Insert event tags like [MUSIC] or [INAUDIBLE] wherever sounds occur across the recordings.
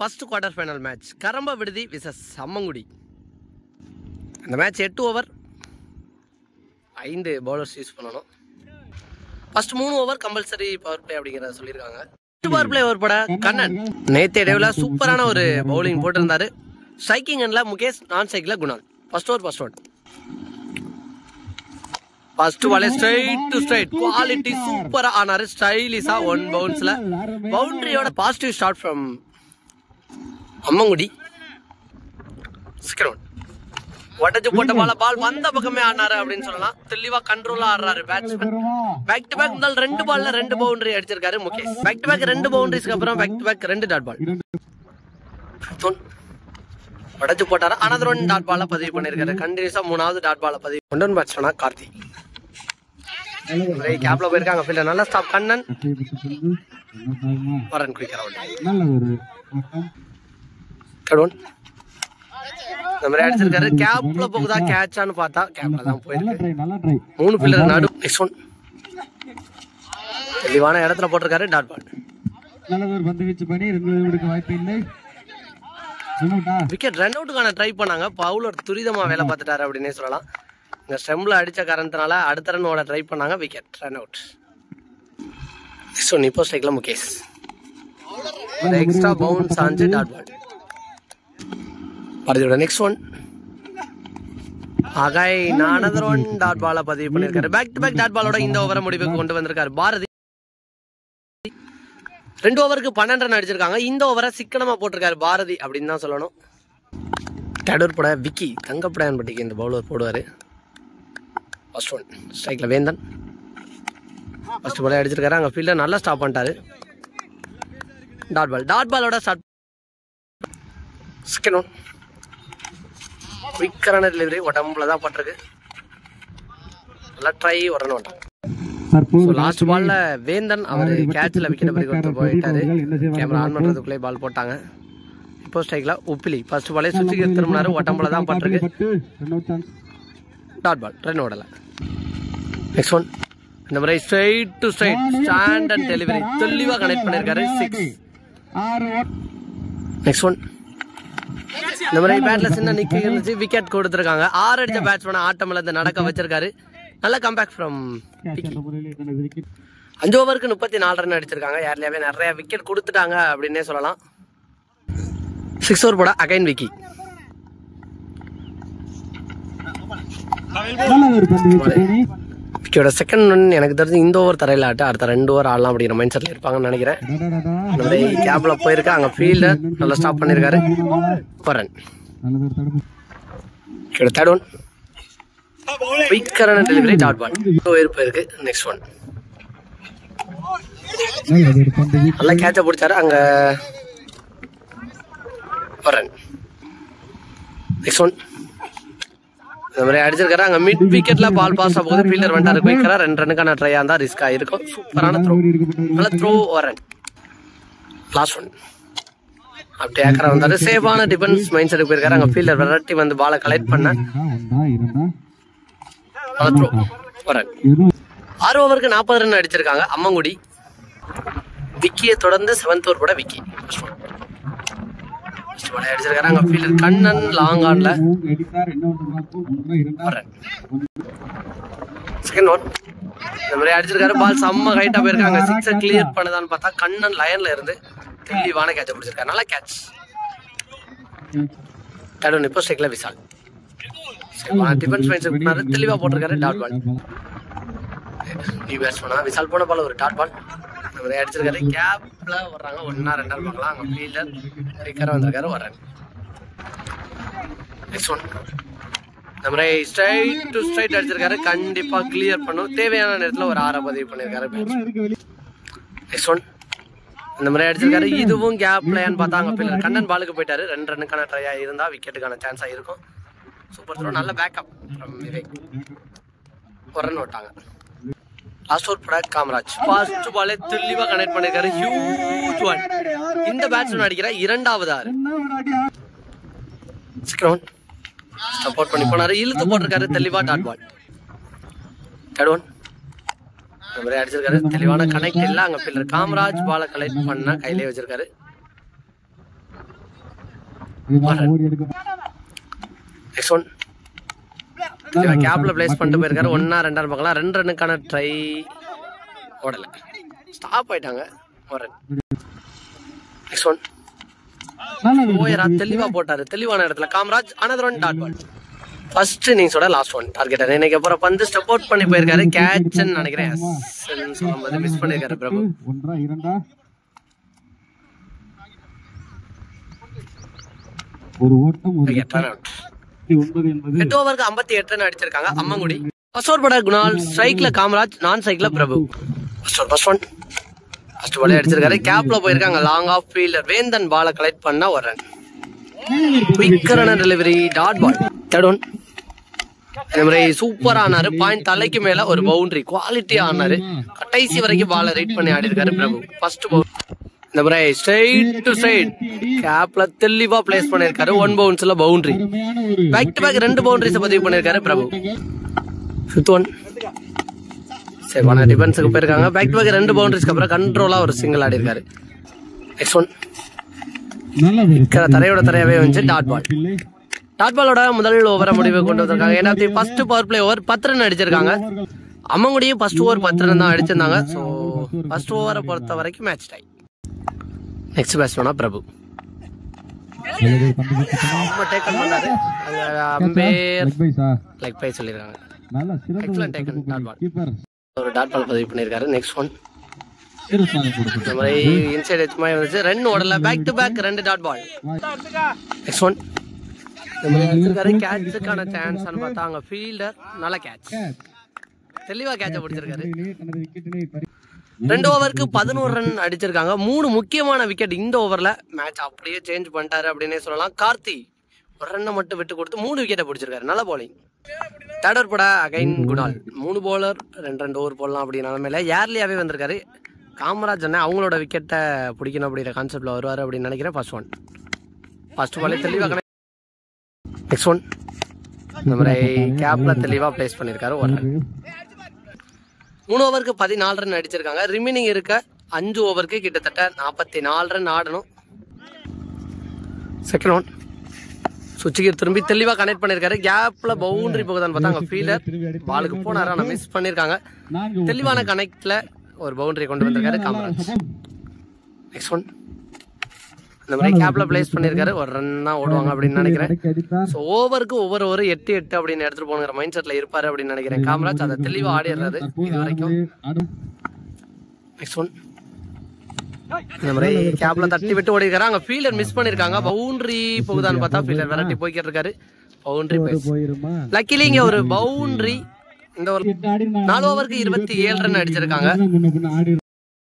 First quarter final match கரம்ப விடுதி versus Sammangudi. அந்த மேட்ச் எட்டு ஓவர் ஐந்து பவுலர்ஸ் யூஸ் பண்ணணும். ஃபர்ஸ்ட் மூணு ஓவர் கம்பல்சரி பவர் பிளே அப்படிங்கிறத சொல்லியிருக்காங்க. பவர் பிளே ஓவர் பட கண்ணன். நேத்தே இடையில சூப்பரான ஒரு பவுலிங் போட்டிருந்தாரு. ஸ்ட்ரைக்கிங் அண்ட்ல முகேஷ் நான் சைக்கிள Kunal. First over first over first பாலே ஸ்ட்ரைட் டு ஸ்ட்ரைட் குவாலிட்டி சூப்பரா ஆனாரு ஸ்டைலிஷா ஒன் பவுன்ஸ்ல பவுண்டரியோட positive start from Ammangudi. Second உடச்சு போட்ட பால பால் வந்த பக்கமே ஆனாரு அப்படின்னு சொல்லலாம். தெளிவா கண்ட்ரோலா ஆடுறாரு பேட்ஸ்மேன் பேக் டு பேக் முதல் ரெண்டு பால்ல ரெண்டு பவுண்டரி அடிச்சிருக்காரு முகேஷ். பேக் டு பேக் ரெண்டு பவுண்டரிஸ்க்கு அப்புறம் பேக் டு பேக் ரெண்டு டாட் பால் உடச்சு போட்டாரு? அனதர் ரெண்டு டாட் பால பதிவு பண்ணிருக்காரு. கண்டினியூஸா மூணாவது டாட் பால பதிவு கொண்டு பேட்ஸ்மேனா கார்த்தி. கேப்ல போயிருக்காங்க ஃபீல்டர் நல்ல ஸ்டாப் கண்ணன். வரன் குயிக் நல்ல கடவுன் இந்த மாதிரி அடிச்சிருக்காரு கேப்ல போகுதா கேட்சான்னு பார்த்தா கேப்ல தான் போயிருக்கு. மூணு பில்லர் நடு நெக்ஸ்ட் ஒன் தெளிவான இடத்துல போட்டிருக்காரு டாட் பால் விக்கெட் ரன் அவுட்டுக்கான ட்ரை பண்ணாங்க. பவுலர் துரிதமா வேலை பார்த்துட்டாரு அப்படின்னே சொல்லலாம். இந்த ஸ்டெம்ல அடிச்ச காரணத்தினால அடுத்த ரன்னோட ட்ரை பண்ணாங்க. Wicket run out next one இப்போ ஸ்ட்ரைக்ல முகேஷ் எக்ஸ்ட்ரா பவுன்ஸ் ஆஞ்சு dot ball பாரதியோட next one again another one dot பால பதிவு பண்ணியிருக்காரு. பேக் டு பேக் டாட் பாலோட இந்த ஓவரை முடிவுக்கு கொண்டு வந்திருக்காரு. பாரதி ரெண்டு ஓவருக்கு பன்னெண்டு ரன் அடிச்சிருக்காங்க. இந்த ஓவரை சிக்கனமா போட்டிருக்காரு பாரதி அப்படின்னு தான் சொல்லணும். டேடூர் பட விக்கி தங்கப்படையான்பட்டிக்கு இந்த பவுலர் போடுவார். ஃபர்ஸ்ட் ஒன் ஸ்ட்ரைக்கில் வேந்தன். ஃபர்ஸ்ட் பாலே அடிச்சிருக்காரு. அங்கே ஃபீல்டர் நல்லா ஸ்டாப் பண்ணிட்டாரு. டாட் பால் டாட் பாலோட ஸ்டார்ட் செகண்ட் ஒன் குயிக்கரான டெலிவரி உடம்புல தான் பட்டிருக்கு. நல்லா ட்ரை உடனே வந்துட்டாங்க லாஸ்ட் பால்ல வேந்தன் அவர் கேட்ச்ல விக்கெட் பறி கொடுத்து போயிட்டாரு. கேமரா ஆன் பண்றதுக்குள்ளே பால் போட்டாங்க. இப்போ ஸ்ட்ரைக்ல உப்பிலி. ஃபர்ஸ்ட் பாலே சுவிட்சுக்கு திரும்பினாரு. உடம்புல தான் பட்டிருக்கு. டாட் பால் ரன் ஓடல. நெக்ஸ்ட் ஒன் இந்த மாதிரி straight to straight stand and delivery தெளிவா கனெக்ட் பண்ணிருக்காரு. சிக்ஸ் நெக்ஸ்ட் ஒன் இந்த மாதிரி பேட்ல சின்ன நிக்கி இருந்துச்சு விக்கெட் கொடுத்துருக்காங்க. ஆறு அடிச்ச பேட்ஸ்மேன் ஆட்டம்ல இருந்து நடக்க வச்சிருக்காரு. நல்ல கம்பேக் ஃப்ரம் அஞ்சு ஓவருக்கு முப்பத்தி நாலு ரன் அடிச்சிருக்காங்க. யார்லயாவே நிறைய விக்கெட் கொடுத்துட்டாங்க அப்படின்னே சொல்லலாம். சிக்ஸ் ஓவர் போட அகைன் விக்கி நல்ல ஒரு செகண்ட் ஒன் எனக்கு தெரிஞ்சு இந்த ஓவர் தரையில் ஆட்டு அடுத்த ரெண்டு ஓவர் ஆடலாம் அப்படிங்கிற மைண்ட் செட்ல இருப்பாங்கன்னு நினைக்கிறேன். டடடடா. மாதிரி கேப்ல போயிருக்கா அங்க ஃபீல்டர் நல்லா ஸ்டாப் பண்ணிருக்காரு. ஒரு ரன் தேர்ட் ஒன் குயிக்கரான டெலிவரி டாட் பால் ஓவர் போயிருக்கு. நெக்ஸ்ட் ஒன் நல்லா கேட்ச பிடிச்சாரு. அங்க வரன் நெக்ஸ்ட் ஒன் இந்த மாதிரி அடிச்சிருக்காரு. அங்க மிட் விக்கெட்ல பால் பாஸ் போகுது. ஃபீல்டர் வந்துட்டாரு. குயிக்கரா ரெண்டு ரன்னுக்கான ட்ரை இருந்தா ரிஸ்க் ஆயிருக்கும். சூப்பரான த்ரோ நல்ல த்ரோ ரன் லாஸ்ட் ஒன் அப்படியே ஏக்கரா வந்தாரு. சேஃபான டிஃபென்ஸ் மைண்ட் செட்டுக்கு போயிருக்காரு. அங்க ஃபீல்டர் விரட்டி வந்து பாலை கலெக்ட் பண்ண. நல்ல த்ரோ எதுவும் ஆறு ஓவருக்கு நாற்பது ரன் அடிச்சிருக்காங்க. அம்மங்குடி. விக்கியை தொடர்ந்து செவன்த் ஓவர் கூட விக்கி. அடிச்சு ball அடிச்சிருக்காரு அங்க ஃபீல்டர் கண்ணன் லாங் ஆன்ல செகண்ட் ஒன் இந்த மாதிரி அடிச்சிருக்காரு. பால் செம்ம ஹைட்டா போயிருக்காங்க. சிக்ஸை கிளியர் பண்ணதான்னு பார்த்தா கண்ணன் லயன்ல இருந்து தெளிவான கேட்ச பிடிச்சிருக்காரு நல்லா கேட்ச் தேர்ட் ஒன் இப்போ ஸ்ட்ரைக்ல விசால் டிஃபென்ஸ் மைண்ட் பண்ணாரு தெளிவா போட்டிருக்காரு. டாட் பால் நீ பேட்ஸ்மேனா விசால் போன பால் ஒரு டாட் பால் இந்த மாதிரி அடிச்சிருக்காரு. கேப்ல வர்றாங்க. ஒன்னா ரெண்டா பார்க்கலாம். அங்க ஃபீல்டர் ரிக்கரா வந்திருக்காரு. வர்றாங்க நெக்ஸ்ட் ஒன் இந்த மாதிரி ஸ்ட்ரைட் டு ஸ்ட்ரைட் அடிச்சிருக்காரு. கண்டிப்பா கிளியர் பண்ணும். தேவையான நேரத்துல ஒரு ஆற பதிவு பண்ணிருக்காரு. இருக்கு நெக்ஸ்ட் ஒன் இந்த மாதிரி அடிச்சிருக்காரு. இதுவும் கேப் பிளேன்னு பார்த்தா அங்கே ஃபீல்டர் கண்ணன் பாலுக்கு போயிட்டாரு. ரெண்டு ரன்னுக்கான ட்ரையா இருந்தா விக்கெட்டுக்கான சான்ஸா இருக்கும். சூப்பர் த்ரோ நல்ல பேக்கப் ஃப்ரம் விவேக் ஒரு ரன் விட்டாங்க. லாஸ்ட் ஓவர் காமராஜ் ஃபர்ஸ்ட் பாலே தெளிவா கனெக்ட் பண்ணிருக்காரு. ஹியூஜ் ஒன் இந்த பேட்ஸ்மேன் அடிக்கிற இரண்டாவது ஆறு என்ன சப்போர்ட் பண்ணி போனாரு. இழுத்து போட்டிருக்காரு. தெளிவா டாட் பால் தேர்ட் ஒன் இந்த மாதிரி அடிச்சிருக்காரு. தெளிவான கனெக்ட் இல்லை. அங்க பில்லர் காமராஜ் பால கலெக்ட் பண்ண கையிலே வச்சிருக்காரு. நெக்ஸ்ட் ஒன் கேப்ல பிளேஸ் பண்ணிட்டு போயிருக்காரு. ஒன்னா ரெண்டான்னு பார்க்கலாம். ரெண்டு ரன்னுக்கான ட்ரை ஓடல. ஸ்டாப் ஆயிட்டாங்க. ஒரு நெக்ஸ்ட் ஒன் ஓயரா தெளிவா போட்டாரு. தெளிவான இடத்துல. Kamaraj another one dot ball first இன்னிங்ஸோட last one target இன்னைக்கு அப்புறம் பந்து ஸ்டெப் அவுட் பண்ணி போயிருக்காரு. கேட்ச்னு நினைக்கிறேன். சொல்லும்போது மிஸ் பண்ணிருக்காரு பிரபு. ஒன்றா இரண்டா? ஒரு ஓட்டம் ஒரு Okay, ஒன்பது என்பது எட்டு ஓவருக்கு ஐம்பத்தி எட்டு ரன் அடிச்சிருக்காங்க அம்மங்குடி. ஃபர்ஸ்ட் ஓவர் பட குணால் ஸ்ட்ரைக்ல காமராஜ் நான் ஸ்ட்ரைக்ல Prabhu. First over first one first பாலே அடிச்சிருக்காரு. கேப்ல போயிருக்காங்க லாங் ஆஃப் ஃபீல்டர் வேந்தன் பாலை கலெக்ட் பண்ணா ஒரு run குயிக்கரான delivery dot ball third one இந்த மாதிரி சூப்பர் ஆனாரு. பாயிண்ட் தலைக்கு மேல ஒரு பவுண்டரி குவாலிட்டி ஆனாரு. கடைசி வரைக்கும் பாலை ரைட் பண்ணி ஆடி இருக்காரு பிரபு. ஃபர்ஸ்ட் பவுண்டரி இந்த முறை ஸ்ட்ரைட் டு ஸ்ட்ரைட் கேப்ல தெளிவா பிளேஸ் பண்ணிருக்காரு ஒன் பவுன்ஸ்ல பவுண்டரி பேக் டு பேக் ரெண்டு பவுண்டரிஸ் பதிவு பண்ணிருக்காரு பிரபு. ஃபிஃப்த் ஒன் சரி ஒன் டிஃபென்ஸுக்கு போயிருக்காங்க. பேக் டு பேக் ரெண்டு பவுண்டரிஸ்க்கு அப்புறம் கண்ட்ரோலா ஒரு சிங்கிள் ஆடி இருக்காரு நெக்ஸ்ட் ஒன் தரையோட தரையாவே வந்து டாட் பால் டாட் பாலோட முதல் ஓவரை முடிவு கொண்டு வந்திருக்காங்க. ஏன்னா ஃபர்ஸ்ட் பவர் பிளே ஓவர் பத்து ரன் அடிச்சிருக்காங்க. அம்மங்குடியும் ஃபர்ஸ்ட் ஓவர் பத்து ரன் தான் அடிச்சிருந்தாங்க. ஸோ ஃபர்ஸ்ட் ஓவரை பொறுத்த வரைக்கும் மேட்ச் டை நெக்ஸ்ட் பேட்ஸ்மேனா பிரபு. ரொம்ப டேக்கன் பண்ணாரு. Umpire leg bye ball. Keeper. ஒரு டாட் பால் பதிவு பண்ணியிருக்காரு நெக்ஸ்ட் ஒன் இந்த மாதிரி இன்சைட் எச் மாதிரி வந்துச்சு. ரன் ஓடல பேக் டு பேக் ரெண்டு டாட் பால். நெக்ஸ்ட் ஒன் கேட்சுக்கான சான்ஸ் பார்த்தா அங்க ஃபீல்டர் நல்ல கேட்ச் தெளிவா கேட்ச பிடிச்சிருக்காரு. ரெண்டு ஓவருக்கு பதினோரு ரன் அடிச்சிருக்காங்க. மூணு முக்கியமான விக்கெட் இந்த ஓவர்ல மேட்ச் அப்படியே சேஞ்ச் பண்ணிட்டாரு அப்படின்னே சொல்லலாம். கார்த்தி ஒரு ரன்னை மட்டும் விட்டு கொடுத்து மூணு விக்கெட்டை பிடிச்சிருக்காரு. நல்ல bowling. தேர்ட் ஓவர் போட அகைன் குணால் மூணு bowler ரெண்டு ரெண்டு ஓவர் போடலாம் அப்படி நிலமையில ஏர்லியாவே வந்திருக்காரு. காமராஜ் அண்ணன் அவங்களோட விக்கெட்டை பிடிக்கணும் அப்படிங்கிற கான்செப்ட்ல வருவாரு அப்படின்னு நினைக்கிறேன். ஃபர்ஸ்ட் ஒன் ஃபர்ஸ்ட் பாலே தெளிவாக நெக்ஸ்ட் ஒன் இந்த மாதிரி [LAUGHS] கேப்ல தெளிவா பிளேஸ் பண்ணியிருக்காரு ஒரு run. மூணு ஓவருக்கு பதினாலு ரன் அடிச்சிருக்காங்க ரிமைனிங் இருக்க அஞ்சு ஓவருக்கு கிட்டத்தட்ட நாற்பத்தி நாலு ரன் ஆடணும் செகண்ட் ஒன் சுவிட்சுக்கு திரும்பி தெளிவாக கனெக்ட் பண்ணியிருக்காரு கேப்பில் பவுண்டரி போகுதான்னு பார்த்தா அங்க ஃபீல்டர் பாலுக்கு போனாரு? ஆனா மிஸ் பண்ணியிருக்காங்க தெளிவான கனெக்டில் ஒரு பவுண்டரி கொண்டு வந்திருக்காரு காமராஜ். நெக்ஸ்ட் ஒன் இந்த மாதிரி கேப்ல பிளேஸ் பண்ணிருக்காரு ஒரு ரன் தான் ஓடுவாங்க அப்படின்னு நினைக்கிறேன். ஸோ ஓவருக்கு ஒவ்வொரு ஒரு எட்டு எட்டு அப்படின்னு எடுத்துட்டு போங்கிற மைண்ட் செட்ல இருப்பாரு அப்படின்னு நினைக்கிறேன். காமராஜ் அதை தெளிவா ஆடிடுறாரு. இது வரைக்கும் நெக்ஸ்ட் ஒன் இந்த மாதிரி கேப்ல தட்டி விட்டு ஓடி இருக்காரு அங்க ஃபீல்டர் மிஸ் பண்ணிருக்காங்க பவுண்டரி போகுதான்னு பார்த்தா ஃபீல்டர் விரட்டி போய்கிட்டு இருக்காரு பவுண்டரி லக்கிலி இங்க ஒரு பவுண்டரி இந்த ஒரு நாலு ஓவருக்கு இருபத்தி ஏழு ரன் அடிச்சிருக்காங்க.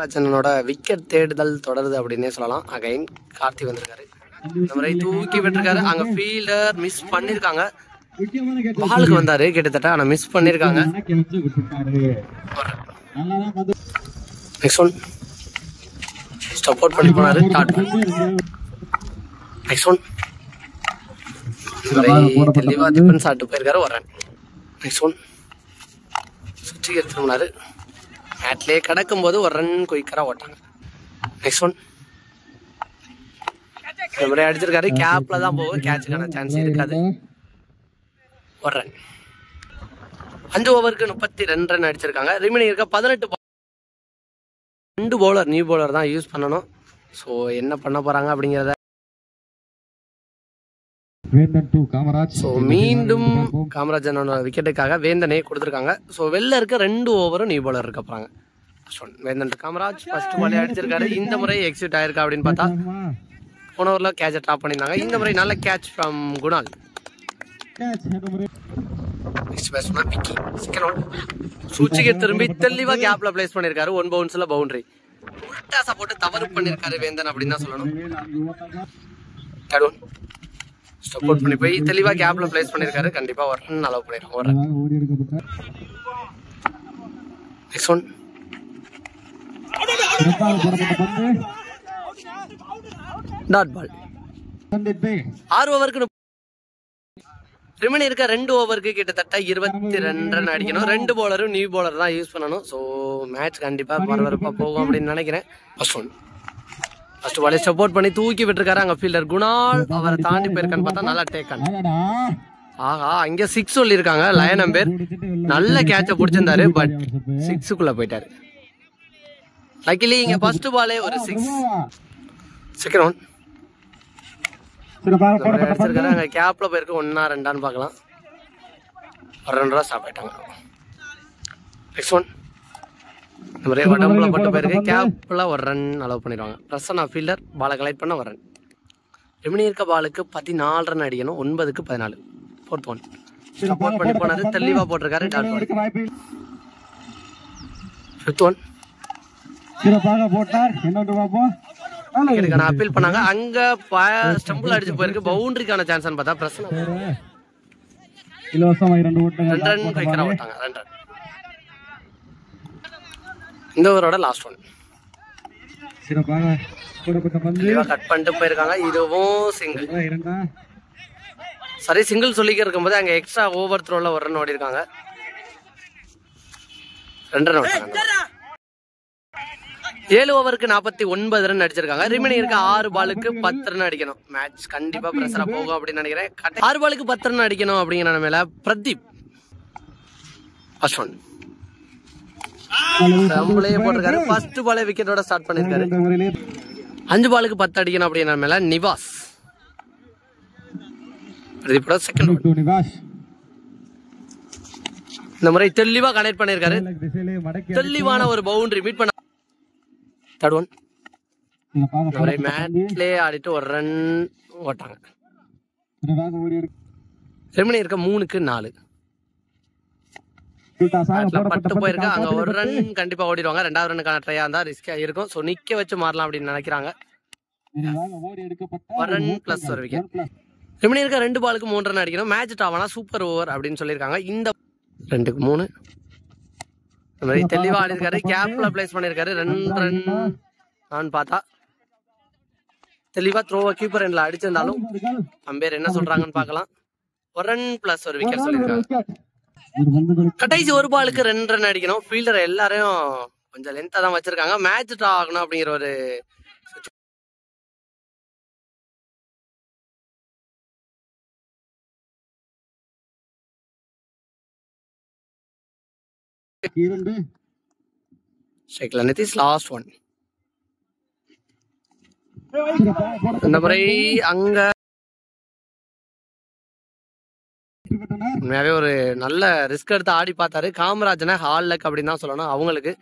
ராஜனோட விக்கெட் தேடுதல் தொடருது அப்படின்னே சொல்லலாம். அகைன் கார்த்தி வந்திருக்காரு. இந்த முறை தூக்கி விட்டுருக்காரு. அங்க ஃபீல்டர் மிஸ் பண்ணிருக்காங்க. பாலுக்கு வந்தாரு கிட்டத்தட்ட ஆனா மிஸ் பண்ணிருக்காங்க. நெக்ஸ்ட் ஒன் சப்போர்ட் பண்ணி போனாரு டாட் நெக்ஸ்ட் ஒன் தெளிவா டிஃபென்ஸ் ஆட்டு போயிருக்காரு வரேன் நெக்ஸ்ட் ஒன் சுற்றி திரும்பினாரு. பேட்லேயே கிடக்கும் போது ஒரு ரன் குயிக்கராக ஓட்டாங்க நெக்ஸ்ட் ஒன் இந்த அடிச்சிருக்காரு. கேப்ல தான் போகும். கேட்சுக்கான சான்ஸ் இருக்காது. ஒரு ரன் அஞ்சு ஓவருக்கு முப்பத்தி ரெண்டு ரன் அடிச்சிருக்காங்க. ரிமைனிங் இருக்க பதினெட்டு ரெண்டு பவுலர் நியூ பவுலர் தான் யூஸ் பண்ணணும். ஸோ என்ன பண்ண போறாங்க அப்படிங்கிறத வேந்தன் டூ காமராஜ். ஸோ மீண்டும் காமராஜனோட விக்கெட்டுக்காக வேந்தனே கொடுத்துருக்காங்க. ஸோ வெளில இருக்க ரெண்டு ஓவரும் நியூ பவுலர் இருக்க one, வேந்தன் காமராஜ். ஃபர்ஸ்ட் பாலே அடிச்சிருக்காரு. இந்த முறை எக்ஸிட் ஆயிருக்கா அப்படின்னு பார்த்தா போன ஓவரில் கேட்சை ட்ராப் பண்ணியிருந்தாங்க. இந்த முறை நல்ல catch from Kunal. Next batsman Vicky second one சூச்சிக்கு திரும்பி தெளிவா கேப்ல பிளேஸ் பண்ணிருக்காரு ஒன் பவுன்ஸ்ல பவுண்டரி உல்டாசா போட்டு தவறு பண்ணிருக்காரு வேந்தன் அப்படின்னு தான் சொல்லணும். அவுட் பண்ணி போய் தெளிவா கேப்ல பிளேஸ் பண்ணிருக்காரு. கண்டிப்பா ரன் அலோவ் எடுக்கப்பட்ட நெக்ஸ்ட் ஒன் டாட் பால் ஆறு ஓவருக்கு ரிமைன் இருக்க ரெண்டு ஓவருக்கு கிட்டத்தட்ட இருபத்தி ரெண்டு ரன் அடிக்கணும். ரெண்டு பவுலரும் நியூ பவுலர் தான் யூஸ் பண்ணணும். ஸோ மேட்ச் கண்டிப்பா பரபரப்பா போகும் அப்படின்னு நினைக்கிறேன். ஃபர்ஸ்ட் ஒன் ஃபர்ஸ்ட் பாலே சப்போர்ட் பண்ணி தூக்கி விட்டுருக்காரு அங்க ஃபீல்டர் குணால் அவரை தாண்டி போயிருக்கான்னு பார்த்தா நல்லா டேக்கன் ஆஹா அங்க சிக்ஸ் சொல்லியிருக்காங்க லயன் அம்பேர் நல்ல கேட்ச பிடிச்சிருந்தாரு பட் சிக்ஸுக்குள்ள போயிட்டாரு. லக்கிலி இங்க ஃபர்ஸ்ட் பாலே ஒரு சிக்ஸ் செகண்ட் ஒன் அடிச்சிருக்காரு அங்க கேப்ல போயிருக்கு ஒன்னா ரெண்டான்னு பார்க்கலாம். ரெண்டு ரூபா ஸ்டாப் ஆயிட்டாங்க நெக்ஸ்ட் ஒன் மாதிரி உடம்புல போட்டு போயிருக்கு கேப்ல ஒரு ரன் அலோவ் பண்ணிடுவாங்க. பிரசன்னா ஃபீல்டர் பாலை கலெக்ட் பண்ண ஒரு ரன் ரெமினி இருக்க பாலுக்கு பதினாலு ரன் அடிக்கணும். ஒன்பதுக்கு பதினாலு. ஃபோர்த் ஒன் சப்போர்ட் பண்ணி போனது தெளிவா போட்டிருக்காரு டாட். Fifth one. இதுக்கான அப்பீல் பண்ணாங்க. அங்க ஸ்டம்பிள் அடிச்சு போயிருக்கு. பவுண்டரிக்கான சான்ஸ் பார்த்தா பிரச்சனை இலவசமாக ரெண்டு ரன் குயிக்கரா விட்டாங்க. ரெண்டு ரன் இந்த ஓவரோட லாஸ்ட் ஒன் கட் பண்ணிட்டு போயிருக்காங்க. இதுவும் சிங்கிள் சரி சிங்கிள் சொல்லிக்க இருக்கும்போது அங்க எக்ஸ்ட்ரா ஓவர் த்ரோல ஒரு ரன் ஓடி இருக்காங்க ரெண்டு ரன் ஏழு ஓவருக்கு நாற்பத்தி ஒன்பது ரன் அடிச்சிருக்காங்க. ரிமைனிங் இருக்க ஆறு பாலுக்கு பத்து ரன் அடிக்கணும். மேட்ச் கண்டிப்பா பிரஷரா போகும் அப்படின்னு நினைக்கிறேன். ஆறு பாலுக்கு பத்து ரன் அடிக்கணும் அப்படிங்கிற நிலைமையில பிரதீப். ஃபர்ஸ்ட் ஒன் நம்மளே போட்டிருக்காரு. ஃபர்ஸ்ட் பாலே விக்கெட்டோட ஸ்டார்ட் பண்ணிருக்காரு அஞ்சு பாலுக்கு பத்து அடிக்கணும் அப்படிங்கிற நிலைமையில நிவாஸ். பிரதீப்போட செகண்ட் இந்த முறை தெளிவா கனெக்ட் பண்ணிருக்காரு தெளிவான ஒரு பவுண்டரி மீட் பண்ண தேர்ட் ஒன் மேட்லயே ஆடிட்டு ஒரு ரன் ஓட்டாங்க. ரெமினி இருக்க மூணுக்கு நாலு. பட்டு போயிருக்கு? அங்க ஒரு ரன் கண்டிப்பா ஓடிடுவாங்க. ரெண்டாவது ரன்னுக்கான ட்ரையா இருந்தா ரிஸ்கா இருக்கும். சோ நிக்க வச்சு மாறலாம் அப்படின்னு நினைக்கிறாங்க. ரன் பிளஸ் ஒரு விக்கெட் ரெமினி இருக்க ரெண்டு பாலுக்கு மூணு ரன் அடிக்கணும். மேட்ச் டாவானா சூப்பர் ஓவர் அப்படின்னு சொல்லியிருக்காங்க. இந்த ரெண்டுக்கு மூணு. இந்த மாதிரி தெளிவா ஆடி இருக்காரு கேப்ல பிளேஸ் பண்ணிருக்காரு. ரெண்டு ரன் நான் பார்த்தா. தெளிவா த்ரோவ கீப்பர் எண்ட்ல அடிச்சிருந்தாலும் அம்பேர் என்ன சொல்றாங்கன்னு பார்க்கலாம். ஒரு ரன் பிளஸ் ஒரு விக்கெட் சொல்லியிருக்காங்க. கடைசி ஒரு பாலுக்கு ரெண்டு ரன் அடிக்கணும். ஃபீல்டர் எல்லாரையும் கொஞ்சம் லென்த்தா தான் வச்சிருக்காங்க. மேட்ச் ட்ரா ஆகணும் அப்படிங்கிற ஒரு ஸ்ட்ரைக்ல நிதிஷ் லாஸ்ட் ஒன் இந்த முறை அங்க உண்மையாவே ஒரு நல்ல ரிஸ்க் எடுத்து ஆடி பார்த்தாரு. காமராஜனை ஹால் லக் அப்படின்னு தான் சொல்லணும் அவங்களுக்கு.